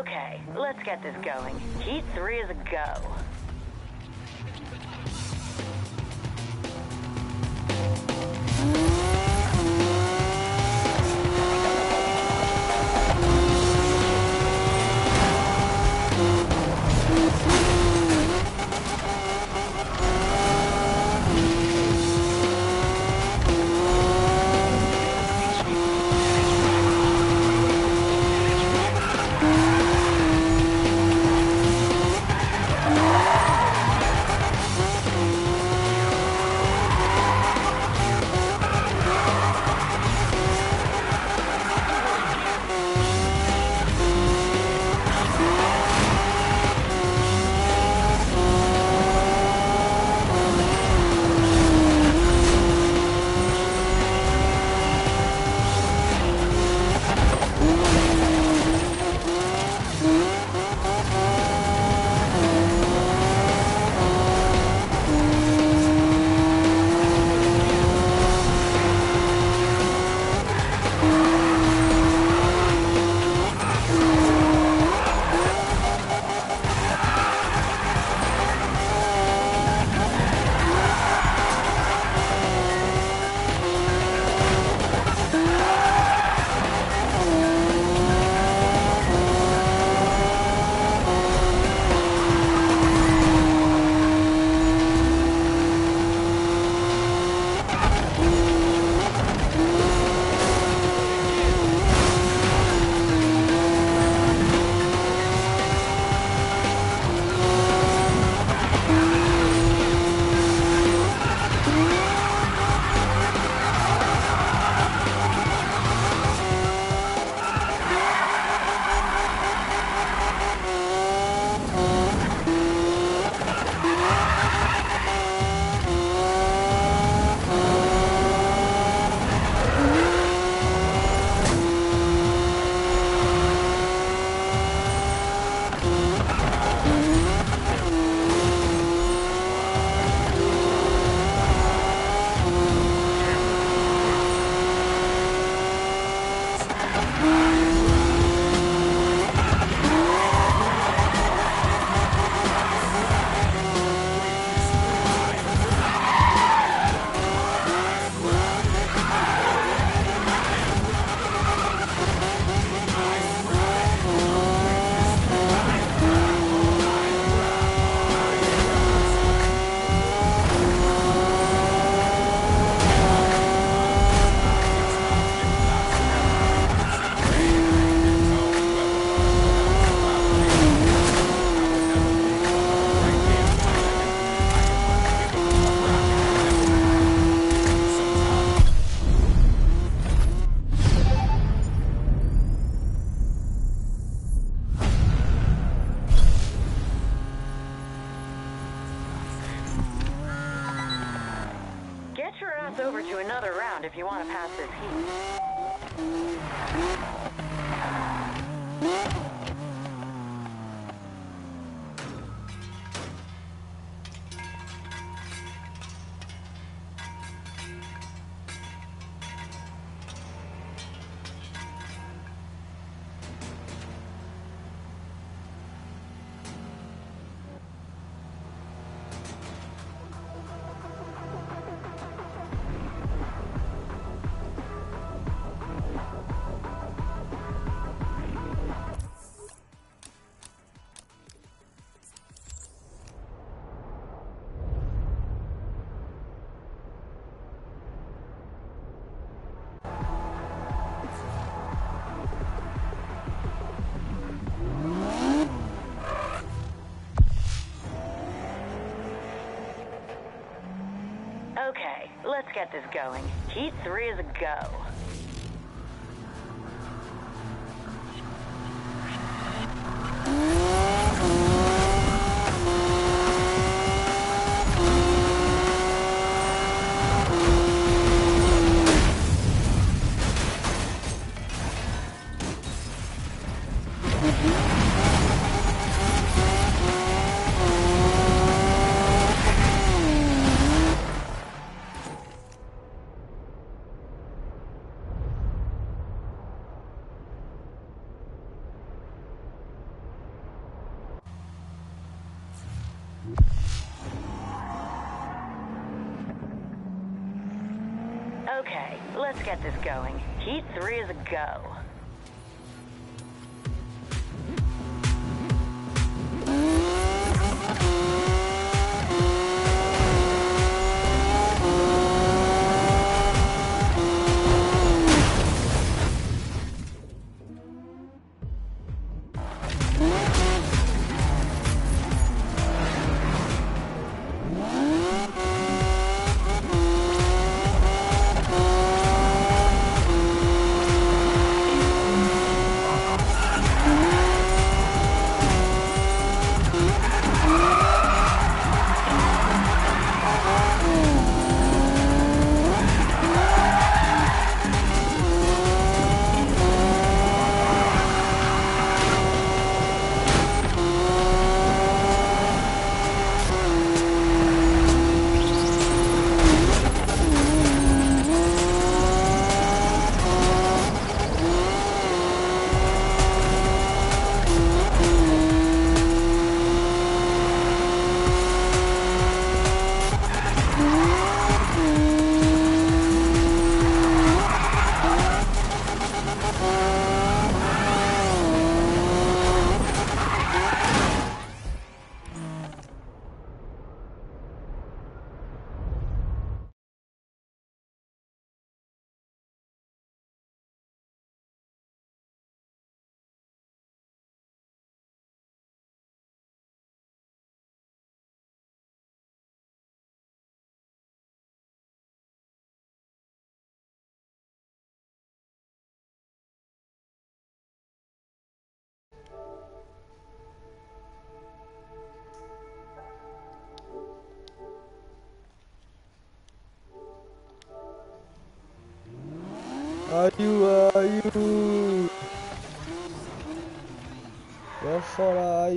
Okay, let's get this going. Heat 3 is a go. Okay, let's get this going. Heat 3 is a go. Let's get this going. Heat 3 is a go. Ayu, you? Vai fora, are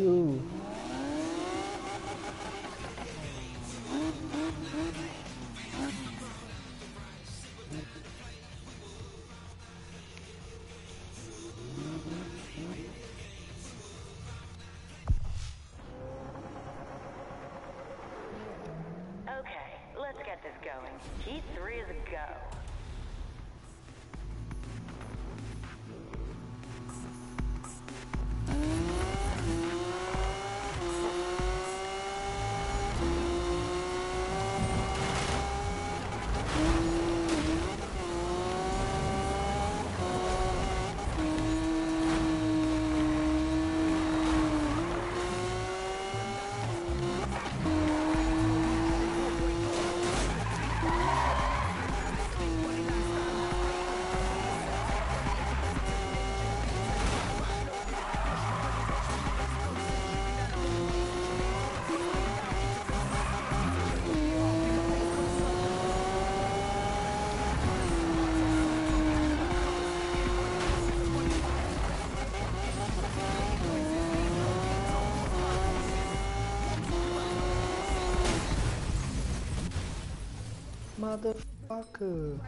Okay, Motherfucker.